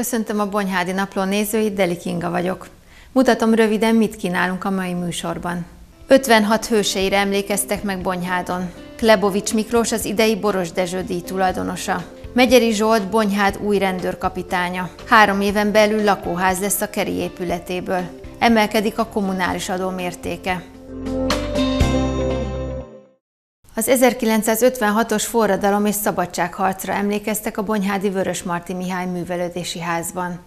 Köszöntöm a Bonyhádi Napló nézőit, Deli Kinga vagyok. Mutatom röviden, mit kínálunk a mai műsorban. 56 hőseire emlékeztek meg Bonyhádon. Klebovics Miklós az idei Boros Dezső díj tulajdonosa. Megyeri Zsolt Bonyhád új rendőrkapitánya. Három éven belül lakóház lesz a Keri épületéből. Emelkedik a kommunális adó mértéke. Az 1956-os forradalom és szabadságharcra emlékeztek a Bonyhádi Vörösmarty Mihály művelődési házban.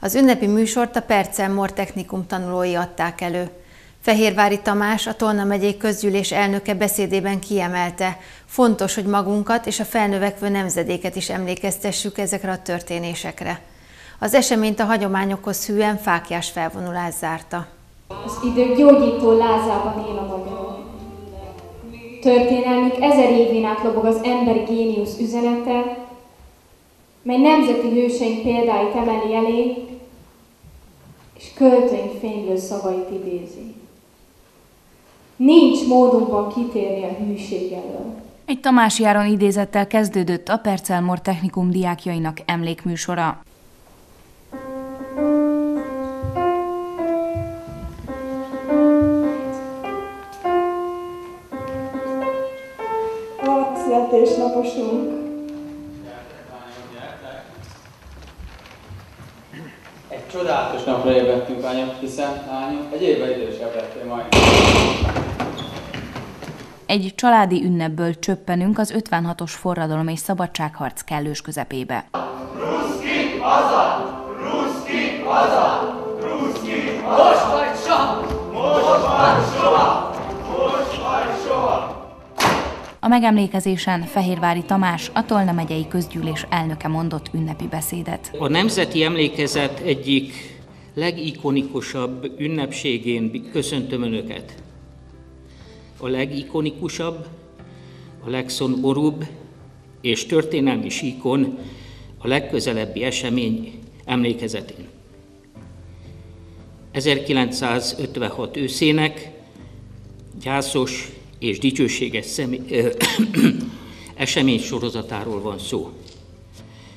Az ünnepi műsort a Percel Mor Technikum tanulói adták elő. Fehérvári Tamás, a Tolna megyei közgyűlés elnöke beszédében kiemelte, fontos, hogy magunkat és a felnövekvő nemzedéket is emlékeztessük ezekre a történésekre. Az eseményt a hagyományokhoz hűen fákjás felvonulás zárta. Az idők gyógyító lázában él a magyar. Történelmük ezer évén át az emberi géniusz üzenete, mely nemzeti hőseink példáit emeli elé, és költőink fénylő szavait idézi. Nincs módunkban kitérni a hűség elől. Egy Tamás Járon idézettel kezdődött a Percelmor Technikum diákjainak emlékműsora. Születésnaposunk. Egy csodálatos napra ébredtünk, anya, hiszen lányom egy évvel idősebb lettél majd. Egy családi ünnepből csöppenünk az 56-os forradalom és szabadságharc kellős közepébe. A megemlékezésen Fehérvári Tamás, a Tolna megyei közgyűlés elnöke mondott ünnepi beszédet. A Nemzeti Emlékezet egyik legikonikusabb ünnepségén köszöntöm Önöket. A legikonikusabb, a legszomorúbb és történelmi síkon a legközelebbi esemény emlékezetén. 1956 őszének gyászos és dicsőséges személy, ö, esemény sorozatáról van szó,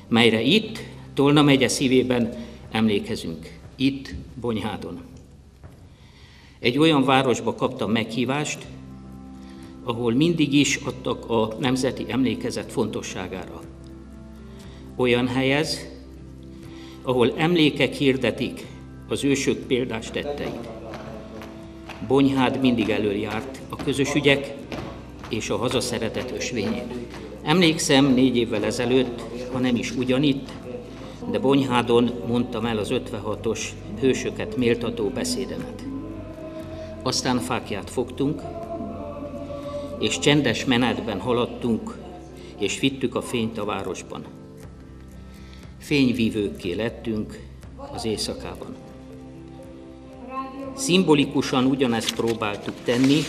melyre itt, Tolna megye szívében emlékezünk, itt, Bonyhádon. Egy olyan városba kaptam meghívást, ahol mindig is adtak a nemzeti emlékezet fontosságára. Olyan helyez, ahol emlékek hirdetik az ősök példás tetteit. Bonyhád mindig előjárt a közös ügyek és a hazaszeretet ösvényén. Emlékszem négy évvel ezelőtt, ha nem is ugyanitt, de Bonyhádon mondtam el az 56-os hősöket méltató beszédemet. Aztán fákját fogtunk, és csendes menetben haladtunk, és vittük a fényt a városban. Fényvívőkké lettünk az éjszakában. Szimbolikusan ugyanezt próbáltuk tenni,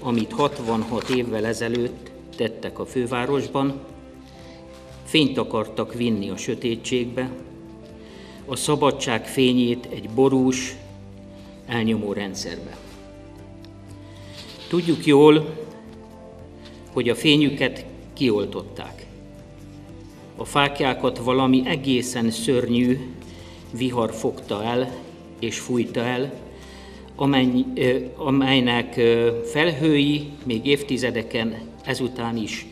amit 66 évvel ezelőtt tettek a fővárosban, fényt akartak vinni a sötétségbe, a szabadság fényét egy borús, elnyomó rendszerbe. Tudjuk jól, hogy a fényüket kioltották. A fákjákat valami egészen szörnyű vihar fogta el és fújta el, amely, amelynek felhői még évtizedeken ezután is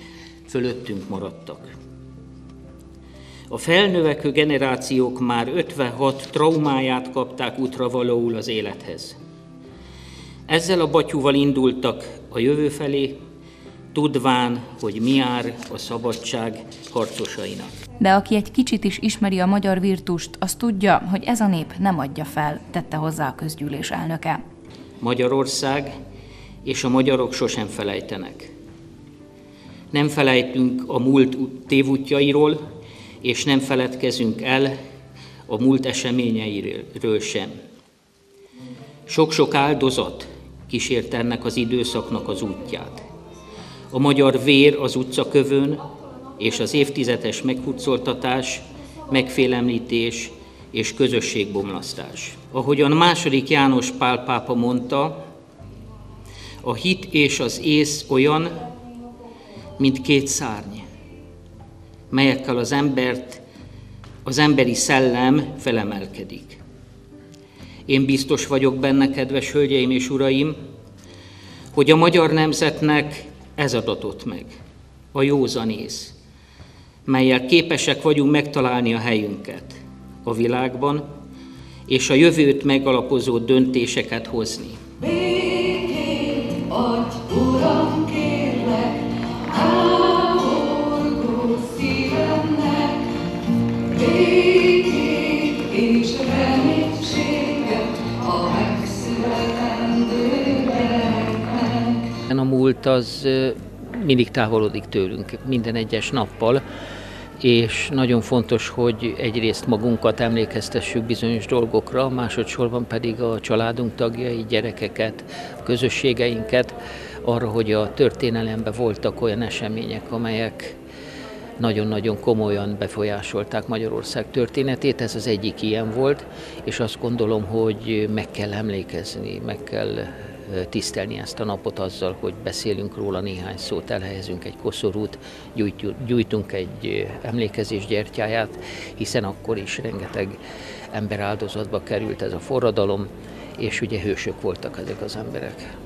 fölöttünk maradtak. A felnövekvő generációk már 56 traumáját kapták útravalóul az élethez. Ezzel a batyúval indultak a jövő felé, tudván, hogy mi jár a szabadság harcosainak. De aki egy kicsit is ismeri a magyar virtust, az tudja, hogy ez a nép nem adja fel, tette hozzá a közgyűlés elnöke. Magyarország és a magyarok sosem felejtenek. Nem felejtünk a múlt tévútjairól, és nem feledkezünk el a múlt eseményeiről sem. Sok-sok áldozat kísért ennek az időszaknak az útját. A magyar vér az utcakövön és az évtizedes meghurcoltatás, megfélemlítés és közösségbomlasztás. Ahogyan második János Pál pápa mondta, a hit és az ész olyan, mint két szárny, melyekkel az embert az emberi szellem felemelkedik. Én biztos vagyok benne, kedves hölgyeim és uraim, hogy a magyar nemzetnek ez adatott meg, a józanész, melyel képesek vagyunk megtalálni a helyünket a világban, és a jövőt megalapozó döntéseket hozni. Békét adj, Uram, kérlek, háborgó szívemnek, békét és reménységet a megszületendő A múlt az mindig távolodik tőlünk minden egyes nappal, és nagyon fontos, hogy egyrészt magunkat emlékeztessük bizonyos dolgokra, másodszorban pedig a családunk tagjai, gyerekeket, közösségeinket arra, hogy a történelemben voltak olyan események, amelyek nagyon-nagyon komolyan befolyásolták Magyarország történetét, ez az egyik ilyen volt, és azt gondolom, hogy meg kell emlékezni, meg kell tisztelni ezt a napot azzal, hogy beszélünk róla néhány szót, elhelyezünk egy koszorút, gyújtunk egy emlékezés gyertyáját, hiszen akkor is rengeteg ember áldozatba került ez a forradalom, és ugye hősök voltak ezek az emberek.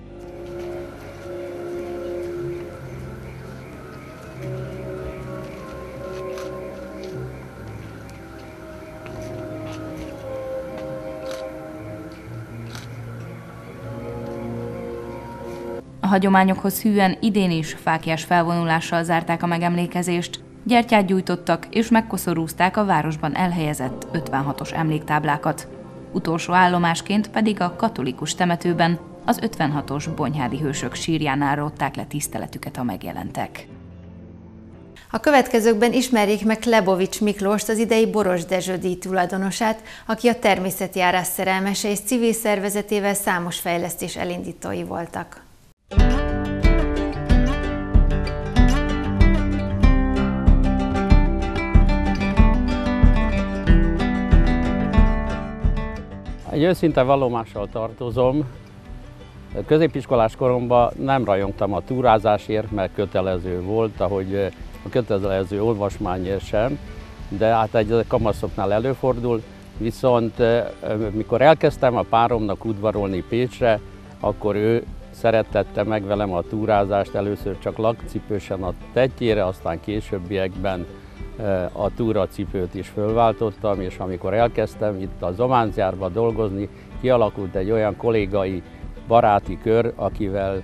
A hagyományokhoz hűen idén is fákjás felvonulással zárták a megemlékezést, gyertyát gyújtottak és megkoszorúzták a városban elhelyezett 56-os emléktáblákat. Utolsó állomásként pedig a katolikus temetőben az 56-os bonyhádi hősök sírjánál rották le tiszteletüket a megjelentek. A következőkben ismerjék meg Klebovics Miklóst, az idei Boros Dezső tulajdonosát, aki a természetjárás szerelmese és civil szervezetével számos fejlesztés elindítói voltak. Egy őszinte vallomással tartozom. Középiskolás koromban nem rajongtam a túrázásért, mert kötelező volt, ahogy a kötelező olvasmány sem, de hát egy kamaszoknál előfordul. Viszont mikor elkezdtem a páromnak udvarolni Pécsre, akkor ő szerettette meg velem a túrázást, először csak lakcipősen a tetjére, aztán későbbiekben eh, a túracipőt is fölváltottam, és amikor elkezdtem itt a Zománzjárba dolgozni, kialakult egy olyan kollégai baráti kör, akivel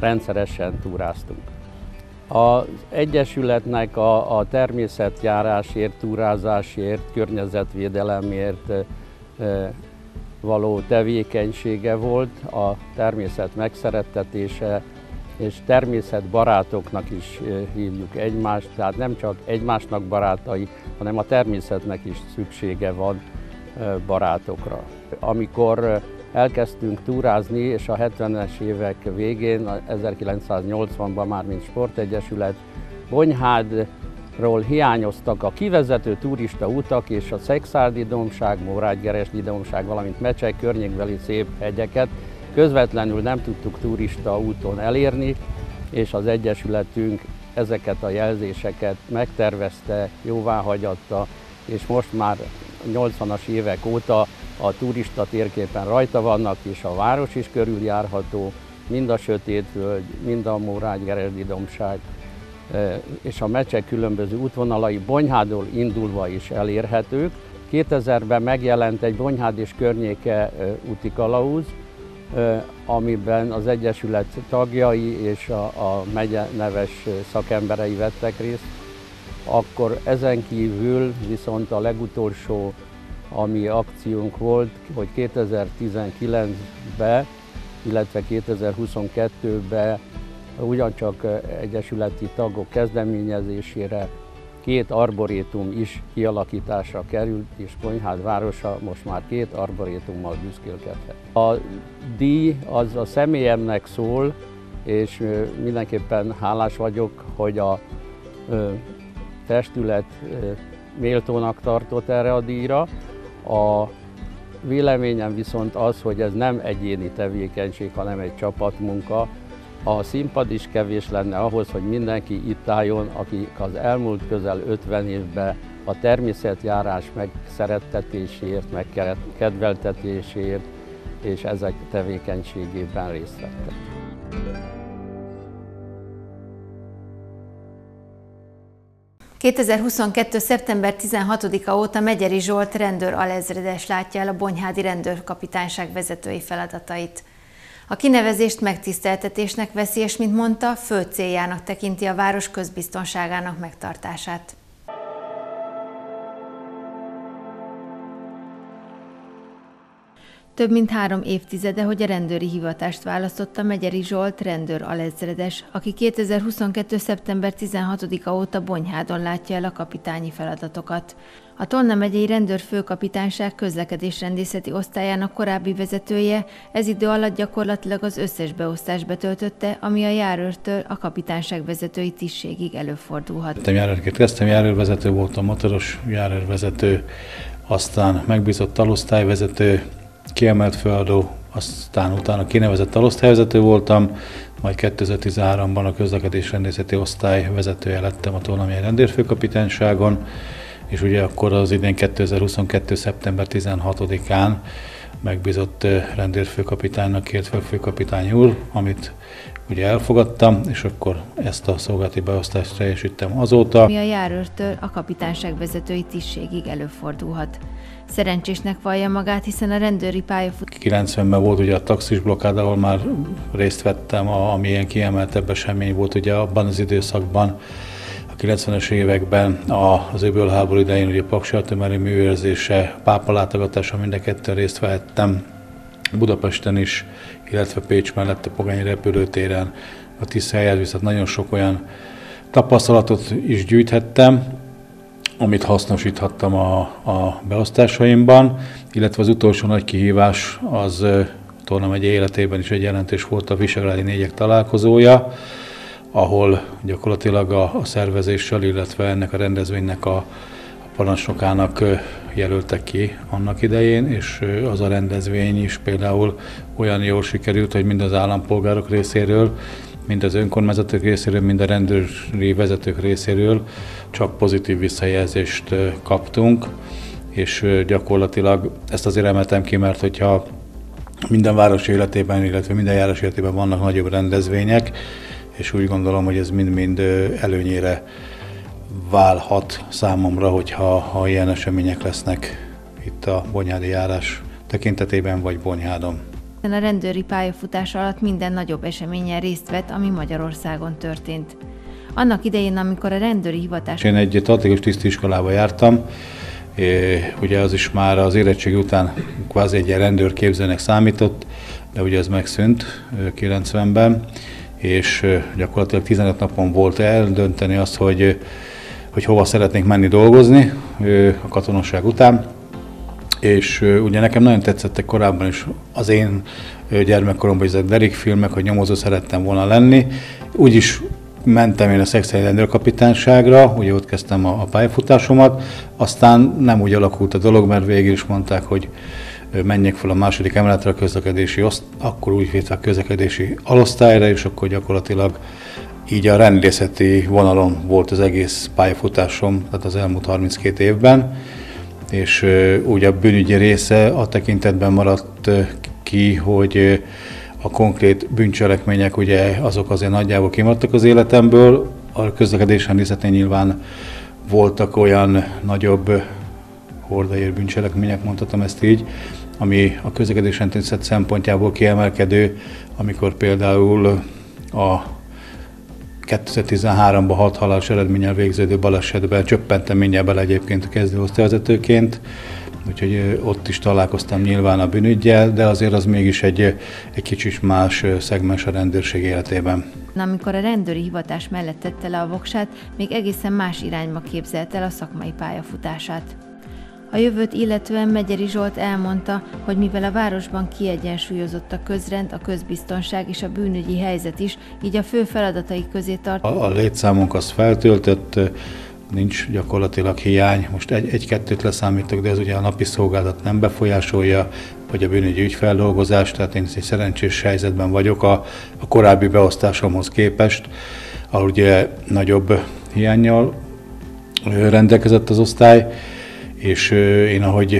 rendszeresen túráztunk. Az Egyesületnek a, a természetjárásért, túrázásért, környezetvédelemért eh, való tevékenysége volt, a természet megszerettetése, és természetbarátoknak is hívjuk egymást, tehát nem csak egymásnak barátai, hanem a természetnek is szüksége van barátokra. Amikor elkezdtünk túrázni, és a 70-es évek végén, 1980-ban már mint sportegyesület, Bonyhád ról hiányoztak a kivezető turista utak és a Szexárdi domság, Mórágygeresdi domság, valamint Mecsek környékbeli szép hegyeket közvetlenül nem tudtuk turista úton elérni, és az Egyesületünk ezeket a jelzéseket megtervezte, jóvá hagyatta, és most már 80-as évek óta a turista térképen rajta vannak, és a város is körüljárható, mind a Sötétvölgy, mind a Mórágygeresdi domság, és a mecsek különböző útvonalai Bonyhádól indulva is elérhetők. 2000-ben megjelent egy Bonyhád és környéke úti kalauz, amiben az Egyesület tagjai és a, a megye neves szakemberei vettek részt. Akkor ezen kívül viszont a legutolsó, ami akciónk volt, hogy 2019-ben, illetve 2022-ben ugyancsak egyesületi tagok kezdeményezésére két arborétum is kialakításra került, és Konyhád városa most már két arborétummal büszkélkedhet. A díj az a személyemnek szól, és mindenképpen hálás vagyok, hogy a testület méltónak tartott erre a díjra. A véleményem viszont az, hogy ez nem egyéni tevékenység, hanem egy csapatmunka, a színpad is kevés lenne ahhoz, hogy mindenki itt álljon, akik az elmúlt közel 50 évben a természetjárás megszerettetésért, meg kedveltetésért és ezek tevékenységében részt vettek. 2022. szeptember 16-a óta Megyeri Zsolt rendőr alezredes látja el a Bonyhádi rendőrkapitányság vezetői feladatait. A kinevezést megtiszteltetésnek veszi, és mint mondta, fő céljának tekinti a város közbiztonságának megtartását. Több mint három évtizede, hogy a rendőri hivatást választotta Megyeri Zsolt rendőr alezredes, aki 2022. szeptember 16-a óta Bonyhádon látja el a kapitányi feladatokat. A Tolna megyei rendőrfőkapitányság közlekedésrendészeti osztályának korábbi vezetője ez idő alatt gyakorlatilag az összes beosztást betöltötte, ami a járőrtől a kapitányság vezetői tisztségig előfordulhat. Járőrként kezdtem, járőrvezető voltam, motoros járőrvezető, aztán megbízott talosztályvezető, kiemelt feladó, aztán utána kinevezett talosztályvezető voltam, majd 2013-ban a közlekedésrendészeti osztály vezetője lettem a Tolnamjai rendőrfőkapitányságon, és ugye akkor az idén 2022. szeptember 16-án megbízott rendőrfőkapitánynak kért fel főkapitány úr, amit ugye elfogadtam, és akkor ezt a szolgálati beosztást teljesítem azóta. Mi a járőrtől a kapitányság vezetői tisztségig előfordulhat. Szerencsésnek vallja magát, hiszen a rendőri pályafut... 90-ben volt ugye a taxis blokkád, ahol már részt vettem, ami ilyen kiemeltebb esemény volt ugye abban az időszakban. A 90-es években az öbölháború idején ugye Paksi Atomeri műőrzése, pápa látogatása mind a kettőn részt vehettem. Budapesten is, illetve Pécs mellett a Pogányi repülőtéren, a Tisztáját, viszont nagyon sok olyan tapasztalatot is gyűjthettem, amit hasznosíthattam a, a beosztásaimban, illetve az utolsó nagy kihívás az Torna megye életében is egy jelentős volt a Visegrádi négyek találkozója, ahol gyakorlatilag a, a szervezéssel, illetve ennek a rendezvénynek a, a parancsnokának jelöltek ki annak idején, és az a rendezvény is például olyan jól sikerült, hogy mind az állampolgárok részéről, mind az önkormányzatok részéről, mind a rendőri vezetők részéről csak pozitív visszajelzést kaptunk, és gyakorlatilag ezt azért emeltem ki, mert hogyha minden város életében, illetve minden járás életében vannak nagyobb rendezvények, és úgy gondolom, hogy ez mind-mind előnyére válhat számomra, hogyha ha ilyen események lesznek itt a Bonyhádi járás tekintetében, vagy Bonyhádon. A rendőri pályafutás alatt minden nagyobb eseményen részt vett, ami Magyarországon történt. Annak idején, amikor a rendőri hivatás... Én egy tartékos tisztiskolába jártam, ugye az is már az érettség után kvázi egy rendőrképzőnek számított, de ugye ez megszűnt 90-ben, és gyakorlatilag 15 napon volt eldönteni azt, hogy, hogy hova szeretnénk menni dolgozni a katonosság után. És ugye nekem nagyon tetszettek korábban is az én gyermekkoromban ezek Derek filmek, hogy nyomozó szerettem volna lenni. Úgyis mentem én a szexuális rendőrkapitányságra, ugye ott kezdtem a, pályafutásomat, aztán nem úgy alakult a dolog, mert végül is mondták, hogy menjek fel a második emeletre a közlekedési oszt, akkor úgy a közlekedési alosztályra, és akkor gyakorlatilag így a rendészeti vonalon volt az egész pályafutásom, tehát az elmúlt 32 évben, és ugye a bűnügyi része a tekintetben maradt ki, hogy a konkrét bűncselekmények ugye azok azért nagyjából kimaradtak az életemből, a közlekedés rendészetén nyilván voltak olyan nagyobb hordaér bűncselekmények, mondhatom ezt így, ami a közlekedés rendészet szempontjából kiemelkedő, amikor például a 2013-ban hat halálos eredménnyel végződő balesetben csöppentem mindjárt bele egyébként a kezdőosztályvezetőként, úgyhogy ott is találkoztam nyilván a bűnügyjel, de azért az mégis egy, egy kicsit más szegmens a rendőrség életében. Amikor a rendőri hivatás mellett tette le a voksát, még egészen más irányba képzelt el a szakmai pályafutását. A jövőt illetően Megyeri Zsolt elmondta, hogy mivel a városban kiegyensúlyozott a közrend, a közbiztonság és a bűnügyi helyzet is, így a fő feladatai közé tart. A, a létszámunk az feltöltött, nincs gyakorlatilag hiány. Most egy, egy-kettőt leszámítok, de ez ugye a napi szolgálat nem befolyásolja, vagy a bűnügyi ügyfeldolgozás, tehát én egy szerencsés helyzetben vagyok a, a korábbi beosztásomhoz képest, ahol ugye nagyobb hiányjal rendelkezett az osztály, és én ahogy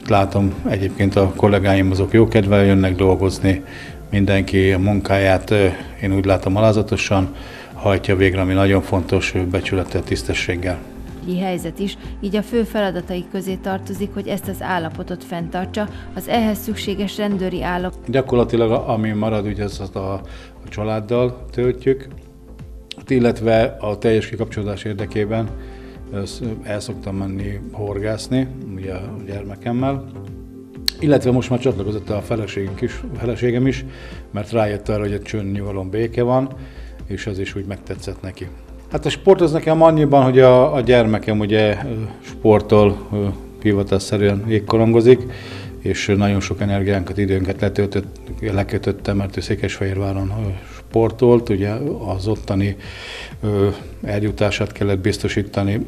itt látom, egyébként a kollégáim azok jókedvel jönnek dolgozni, mindenki a munkáját én úgy látom alázatosan hajtja végre, ami nagyon fontos, becsülettel, tisztességgel helyzet is, így a fő feladatai közé tartozik, hogy ezt az állapotot fenntartsa, az ehhez szükséges rendőri állapot. Gyakorlatilag ami marad, ugye ezt a, a családdal töltjük, illetve a teljes kikapcsolódás érdekében el szoktam menni horgászni, ugye a gyermekemmel, illetve most már csatlakozott a feleségem is, feleségem is, mert rájött arra, hogy egy csönd, nyugalom, béke van, és ez is úgy megtetszett neki. Hát a sport az nekem annyiban, hogy a, a gyermekem ugye sportol, hivatásszerűen jégkorongozik, és nagyon sok energiánkat, időnket letöltött, lekötöttem, mert ő Székesfehérváron sportolt, ugye az ottani eljutását kellett biztosítani.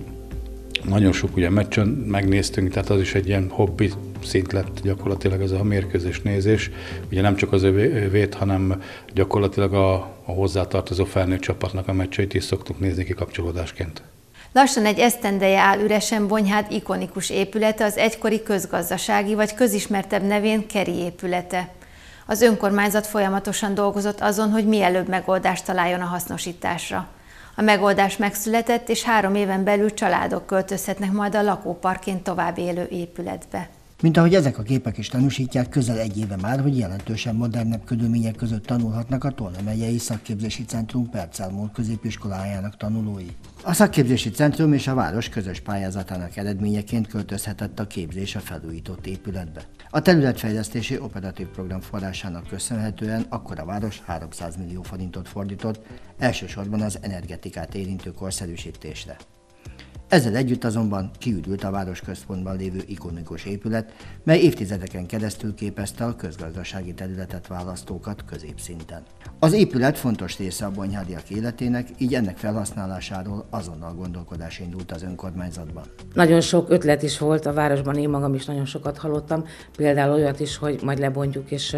Nagyon sok ugye meccsen megnéztünk, tehát az is egy ilyen hobbi szint lett gyakorlatilag ez a mérkőzés nézés. Ugye nem csak az övét, hanem gyakorlatilag a, a hozzátartozó felnőtt csapatnak a meccseit is szoktuk nézni kikapcsolódásként. Lassan egy esztendeje áll üresen Bonyhád ikonikus épülete, az egykori közgazdasági vagy közismertebb nevén Keri épülete. Az önkormányzat folyamatosan dolgozott azon, hogy mielőbb megoldást találjon a hasznosításra. A megoldás megszületett, és három éven belül családok költözhetnek majd a lakóparként tovább élő épületbe. Mint ahogy ezek a képek is tanúsítják, közel egy éve már, hogy jelentősen modernebb körülmények között tanulhatnak a Tolna megyei szakképzési centrum Percelmód középiskolájának tanulói. A szakképzési centrum és a város közös pályázatának eredményeként költözhetett a képzés a felújított épületbe. A területfejlesztési operatív program forrásának köszönhetően akkor a város 300 millió forintot fordított, elsősorban az energetikát érintő korszerűsítésre. Ezzel együtt azonban kiüdült a városközpontban lévő ikonikus épület, mely évtizedeken keresztül képezte a közgazdasági területet választókat középszinten. Az épület fontos része a bonyhádiak életének, így ennek felhasználásáról azonnal gondolkodás indult az önkormányzatban. Nagyon sok ötlet is volt a városban, én magam is nagyon sokat hallottam, például olyat is, hogy majd lebontjuk és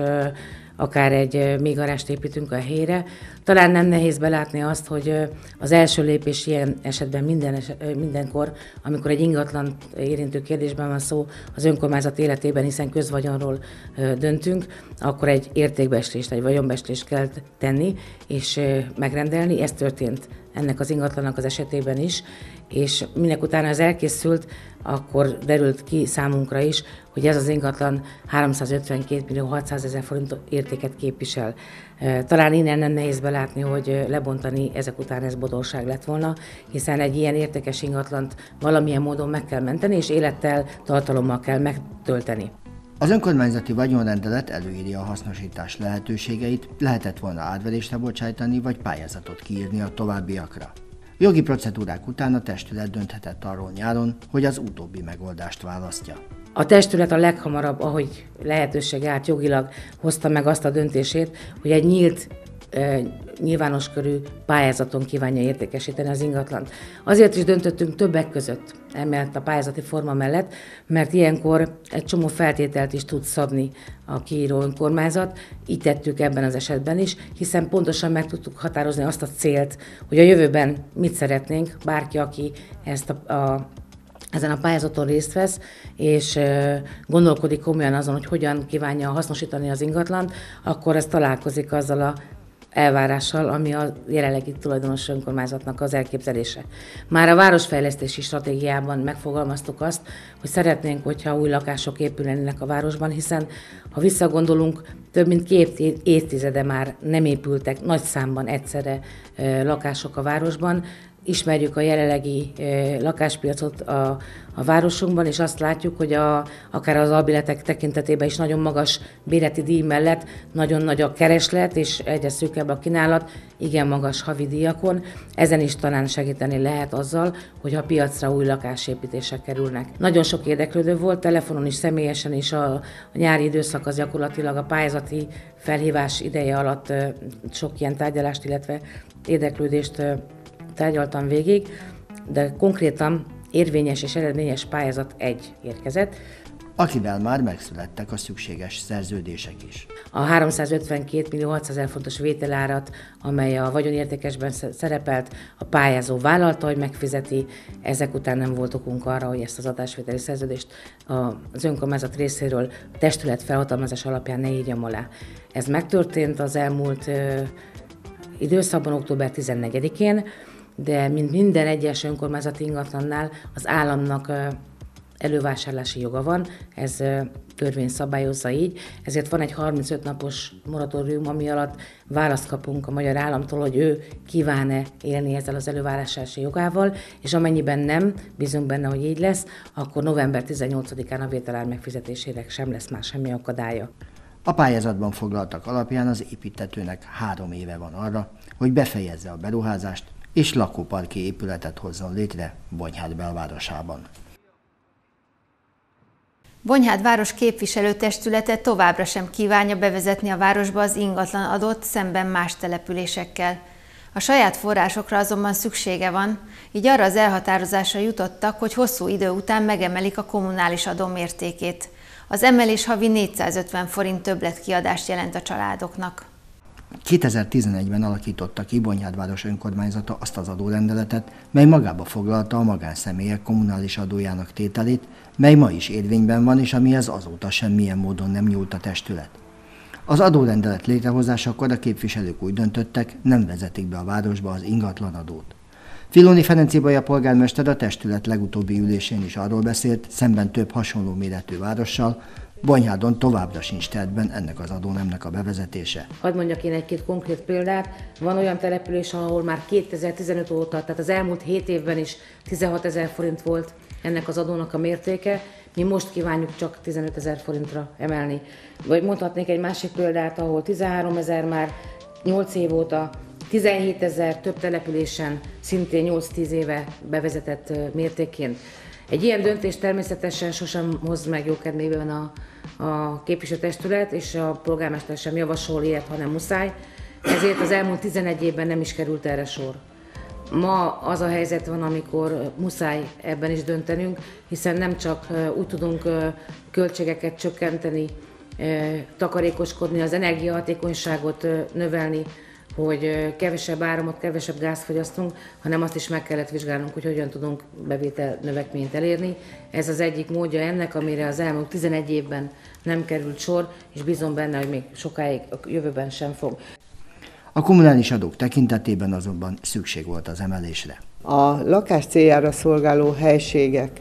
akár egy mégarást építünk a helyre. Talán nem nehéz belátni azt, hogy az első lépés ilyen esetben minden mindenkor, amikor egy ingatlan érintő kérdésben van szó az önkormányzat életében, hiszen közvagyonról döntünk, akkor egy értékbeslést, egy vagyonbeslést kell tenni és megrendelni. Ez történt ennek az ingatlanak az esetében is, és minek utána ez elkészült, akkor derült ki számunkra is, hogy ez az ingatlan 352 millió 600 ezer forint értéket képvisel. Talán innen nem nehéz belátni, hogy lebontani ezek után ez bodorság lett volna, hiszen egy ilyen értékes ingatlant valamilyen módon meg kell menteni, és élettel, tartalommal kell megtölteni. Az önkormányzati vagyonrendelet előírja a hasznosítás lehetőségeit, lehetett volna átverésre bocsájtani, vagy pályázatot kiírni a továbbiakra. Jogi procedúrák után a testület dönthetett arról nyáron, hogy az utóbbi megoldást választja. A testület a leghamarabb, ahogy lehetőség állt jogilag, hozta meg azt a döntését, hogy egy nyílt nyilvános körű pályázaton kívánja értékesíteni az ingatlant. Azért is döntöttünk többek között emellett a pályázati forma mellett, mert ilyenkor egy csomó feltételt is tud szabni a kiíró önkormányzat. Így tettük ebben az esetben is, hiszen pontosan meg tudtuk határozni azt a célt, hogy a jövőben mit szeretnénk, bárki, aki ezt a, a ezen a pályázaton részt vesz, és gondolkodik komolyan azon, hogy hogyan kívánja hasznosítani az ingatlant, akkor ez találkozik azzal a elvárással, ami a jelenlegi tulajdonos önkormányzatnak az elképzelése. Már a városfejlesztési stratégiában megfogalmaztuk azt, hogy szeretnénk, hogyha új lakások épülnének a városban, hiszen ha visszagondolunk, több mint két évtizede már nem épültek nagy számban egyszerre lakások a városban, ismerjük a jelenlegi lakáspiacot a, a városunkban, és azt látjuk, hogy a, akár az albiletek tekintetében is nagyon magas béreti díj mellett nagyon nagy a kereslet, és egyre szűkebb a kínálat, igen magas havidíjakon. Ezen is talán segíteni lehet azzal, hogy a piacra új lakásépítések kerülnek. Nagyon sok érdeklődő volt, telefonon is, személyesen is a, a nyári időszak az gyakorlatilag a pályázati felhívás ideje alatt sok ilyen tárgyalást, illetve érdeklődést tárgyaltam végig, de konkrétan érvényes és eredményes pályázat egy érkezett, akivel már megszülettek a szükséges szerződések is. A 352 millió 600 fontos vételárat, amely a vagyonértékesben szerepelt, a pályázó vállalta, hogy megfizeti, ezek után nem volt okunk arra, hogy ezt az adásvételi szerződést az önkormányzat részéről a testület felhatalmazás alapján ne írjam alá. Ez megtörtént az elmúlt ö, időszakban, október 14-én, de mint minden egyes önkormányzati ingatlannál az államnak elővásárlási joga van, ez törvény szabályozza így, ezért van egy 35 napos moratórium, ami alatt választ kapunk a magyar államtól, hogy ő kíván-e élni ezzel az elővásárlási jogával, és amennyiben nem, bízunk benne, hogy így lesz, akkor november 18-án a vételár megfizetésére sem lesz már semmi akadálya. A pályázatban foglaltak alapján az építetőnek három éve van arra, hogy befejezze a beruházást és lakóparki épületet hozzon létre Bonyhád belvárosában. Bonyhád város képviselőtestülete továbbra sem kívánja bevezetni a városba az ingatlan adott szemben más településekkel. A saját forrásokra azonban szüksége van, így arra az elhatározásra jutottak, hogy hosszú idő után megemelik a kommunális adó. Az emelés havi 450 forint többletkiadást jelent a családoknak. 2011-ben alakította ki Bonyhádváros önkormányzata azt az adórendeletet, mely magába foglalta a magánszemélyek kommunális adójának tételét, mely ma is érvényben van, és amihez azóta semmilyen módon nem nyúlt a testület. Az adórendelet létrehozásakor a képviselők úgy döntöttek, nem vezetik be a városba az ingatlan adót. Filoni Ferenci a polgármester a testület legutóbbi ülésén is arról beszélt, szemben több hasonló méretű várossal, Bonyhádon továbbra sincs tervben ennek az adónemnek a bevezetése. Hadd mondjak én egy-két konkrét példát. Van olyan település, ahol már 2015 óta, tehát az elmúlt 7 évben is 16 ezer forint volt ennek az adónak a mértéke. Mi most kívánjuk csak 15 ezer forintra emelni. Vagy mondhatnék egy másik példát, ahol 13 ezer már 8 év óta 17 ezer több településen szintén 8-10 éve bevezetett mértékként. Egy ilyen döntés természetesen sosem hoz meg jókedvében a, a képviselőtestület, és a polgármester sem javasol ilyet, hanem muszáj. Ezért az elmúlt 11 évben nem is került erre sor. Ma az a helyzet van, amikor muszáj ebben is döntenünk, hiszen nem csak úgy tudunk költségeket csökkenteni, takarékoskodni, az energiahatékonyságot növelni, hogy kevesebb áramot, kevesebb gázt fogyasztunk, hanem azt is meg kellett vizsgálnunk, hogy hogyan tudunk bevétel növekményt elérni. Ez az egyik módja ennek, amire az elmúlt 11 évben nem került sor, és bízom benne, hogy még sokáig a jövőben sem fog. A kommunális adók tekintetében azonban szükség volt az emelésre. A lakás céljára szolgáló helységek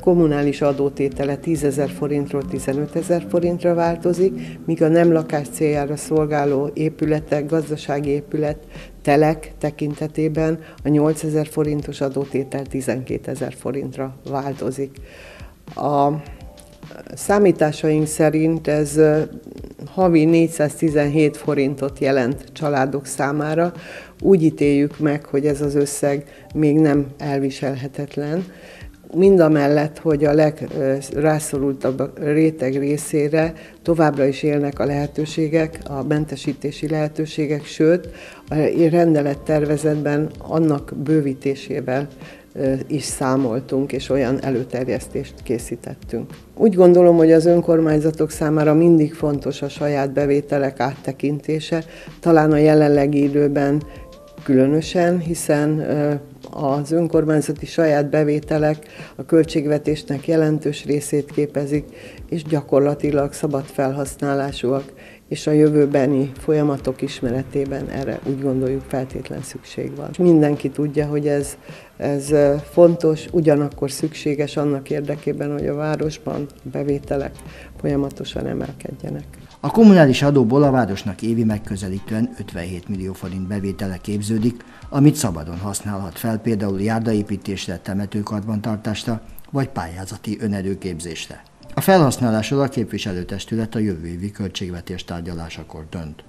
kommunális adótétele 10 ezer forintról 15 ezer forintra változik, míg a nem lakás céljára szolgáló épületek, gazdasági épület, telek tekintetében a 8 ezer forintos adótétel 12 ezer forintra változik. A számításaink szerint ez havi 417 forintot jelent családok számára. Úgy ítéljük meg, hogy ez az összeg még nem elviselhetetlen mind a mellett, hogy a legrászorultabb réteg részére továbbra is élnek a lehetőségek, a mentesítési lehetőségek, sőt, a rendelet tervezetben annak bővítésével is számoltunk, és olyan előterjesztést készítettünk. Úgy gondolom, hogy az önkormányzatok számára mindig fontos a saját bevételek áttekintése, talán a jelenlegi időben különösen, hiszen az önkormányzati saját bevételek a költségvetésnek jelentős részét képezik, és gyakorlatilag szabad felhasználásúak, és a jövőbeni folyamatok ismeretében erre úgy gondoljuk feltétlen szükség van. Mindenki tudja, hogy ez, ez fontos, ugyanakkor szükséges annak érdekében, hogy a városban bevételek folyamatosan emelkedjenek. A kommunális adóból a városnak évi megközelítően 57 millió forint bevétele képződik, amit szabadon használhat fel például járdaépítésre, temetőkarbantartásra vagy pályázati önerőképzésre. A felhasználásról a képviselőtestület a jövő évi költségvetés tárgyalásakor dönt.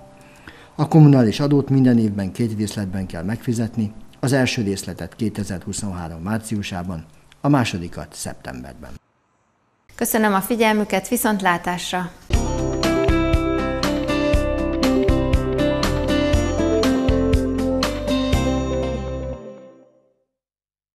A kommunális adót minden évben két részletben kell megfizetni, az első részletet 2023 márciusában, a másodikat szeptemberben. Köszönöm a figyelmüket, viszontlátásra!